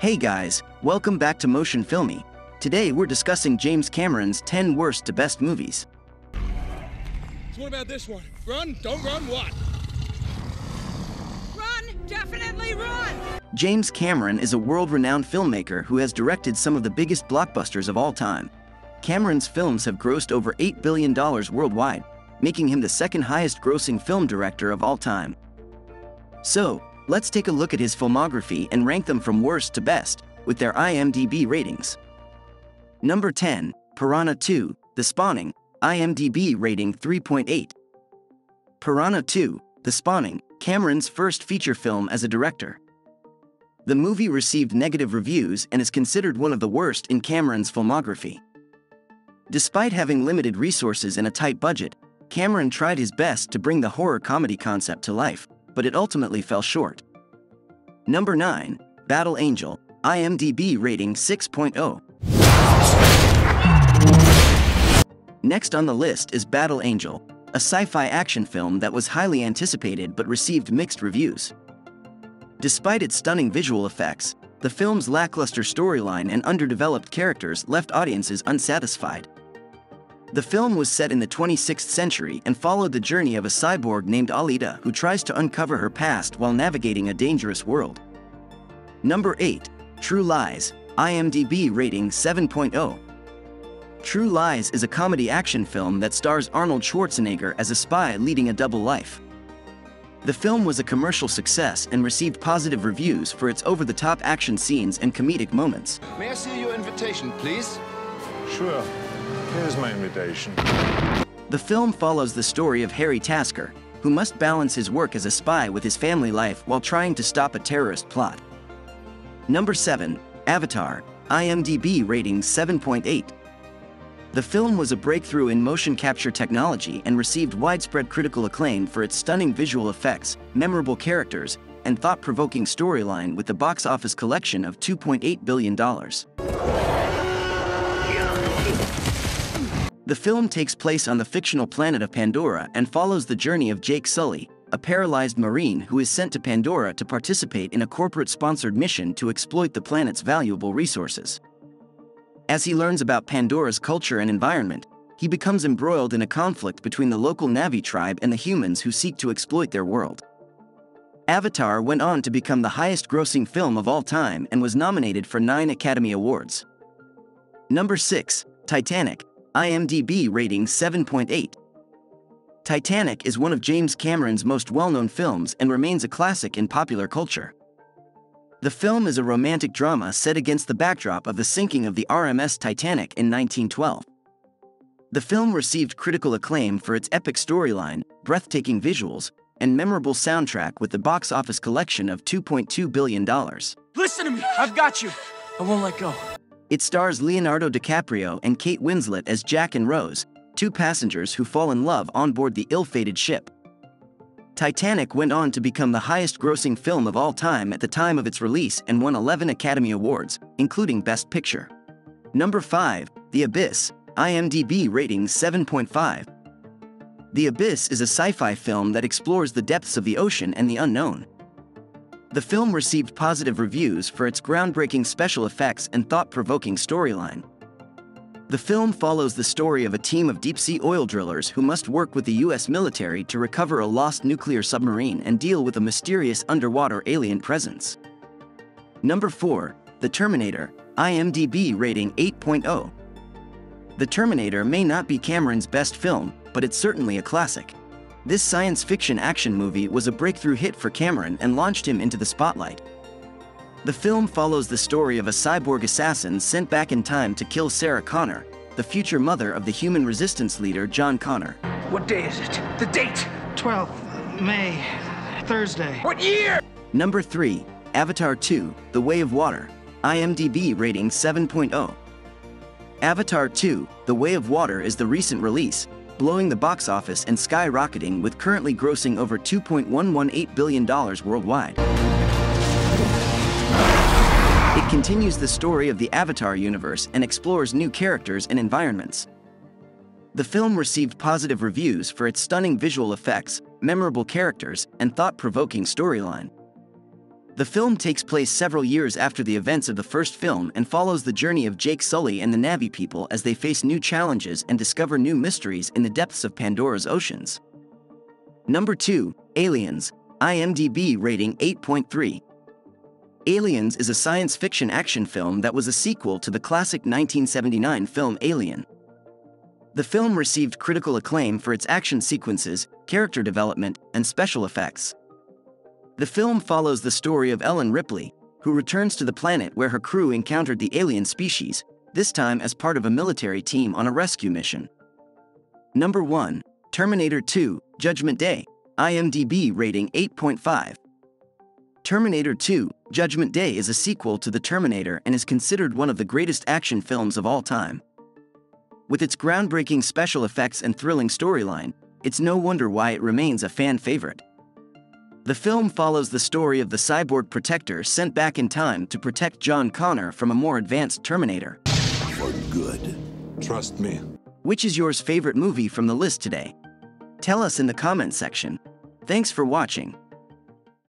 Hey guys, welcome back to Motion Filmy. Today we're discussing James Cameron's 10 worst to best movies. So what about this one? Run, don't run, what? Run! Definitely run! James Cameron is a world-renowned filmmaker who has directed some of the biggest blockbusters of all time. Cameron's films have grossed over $8 billion worldwide, making him the second highest grossing film director of all time. So, let's take a look at his filmography and rank them from worst to best, with their IMDb ratings. Number 10, Piranha 2, The Spawning, IMDb rating 3.8. Piranha 2, The Spawning, Cameron's first feature film as a director. The movie received negative reviews and is considered one of the worst in Cameron's filmography. Despite having limited resources and a tight budget, Cameron tried his best to bring the horror comedy concept to life, but it ultimately fell short. Number 9, Battle Angel, IMDb rating 6.0. Next on the list is Battle Angel, a sci-fi action film that was highly anticipated but received mixed reviews. Despite its stunning visual effects, the film's lackluster storyline and underdeveloped characters left audiences unsatisfied. The film was set in the 26th century and followed the journey of a cyborg named Alita who tries to uncover her past while navigating a dangerous world. Number 8, True Lies, IMDb rating 7.0. True Lies is a comedy action film that stars Arnold Schwarzenegger as a spy leading a double life. The film was a commercial success and received positive reviews for its over-the-top action scenes and comedic moments. May I see your invitation, please? Sure. Here's my invitation. The film follows the story of Harry Tasker, who must balance his work as a spy with his family life while trying to stop a terrorist plot. Number 7, Avatar, IMDb rating 7.8. The film was a breakthrough in motion capture technology and received widespread critical acclaim for its stunning visual effects, memorable characters, and thought-provoking storyline with the box office collection of $2.8 billion. The film takes place on the fictional planet of Pandora and follows the journey of Jake Sully, a paralyzed marine who is sent to Pandora to participate in a corporate-sponsored mission to exploit the planet's valuable resources. As he learns about Pandora's culture and environment, he becomes embroiled in a conflict between the local Na'vi tribe and the humans who seek to exploit their world. Avatar went on to become the highest-grossing film of all time and was nominated for nine Academy Awards. Number 6, Titanic, IMDb rating 7.8. Titanic is one of James Cameron's most well-known films and remains a classic in popular culture. The film is a romantic drama set against the backdrop of the sinking of the RMS Titanic in 1912. The film received critical acclaim for its epic storyline, breathtaking visuals, and memorable soundtrack with the box office collection of $2.2 billion. Listen to me, I've got you. I won't let go. It stars Leonardo DiCaprio and Kate Winslet as Jack and Rose, two passengers who fall in love on board the ill-fated ship. Titanic went on to become the highest-grossing film of all time at the time of its release and won 11 Academy Awards, including Best Picture. Number 5, The Abyss, IMDb rating 7.5. The Abyss is a sci-fi film that explores the depths of the ocean and the unknown. The film received positive reviews for its groundbreaking special effects and thought-provoking storyline. The film follows the story of a team of deep-sea oil drillers who must work with the US military to recover a lost nuclear submarine and deal with a mysterious underwater alien presence. Number 4, The Terminator, IMDb rating 8.0. The Terminator may not be Cameron's best film, but it's certainly a classic. This science fiction action movie was a breakthrough hit for Cameron and launched him into the spotlight. The film follows the story of a cyborg assassin sent back in time to kill Sarah Connor, the future mother of the human resistance leader John Connor. What day is it? The date! 12th May, Thursday. What year? Number 3, Avatar 2, The Way of Water, IMDb rating 7.0. Avatar 2, The Way of Water is the recent release, blowing the box office and skyrocketing with currently grossing over $2.118 billion worldwide. It continues the story of the Avatar universe and explores new characters and environments. The film received positive reviews for its stunning visual effects, memorable characters, and thought-provoking storyline. The film takes place several years after the events of the first film and follows the journey of Jake Sully and the Na'vi people as they face new challenges and discover new mysteries in the depths of Pandora's oceans. Number 2, Aliens, IMDb rating 8.3. Aliens is a science fiction action film that was a sequel to the classic 1979 film Alien. The film received critical acclaim for its action sequences, character development, and special effects. The film follows the story of Ellen Ripley, who returns to the planet where her crew encountered the alien species, this time as part of a military team on a rescue mission. Number 1, Terminator 2, Judgment Day, IMDb rating 8.5. Terminator 2, Judgment Day is a sequel to The Terminator and is considered one of the greatest action films of all time. With its groundbreaking special effects and thrilling storyline, it's no wonder why it remains a fan favorite. The film follows the story of the cyborg protector sent back in time to protect John Connor from a more advanced Terminator. For good. Trust me. Which is yours favorite movie from the list today? Tell us in the comment section. Thanks for watching.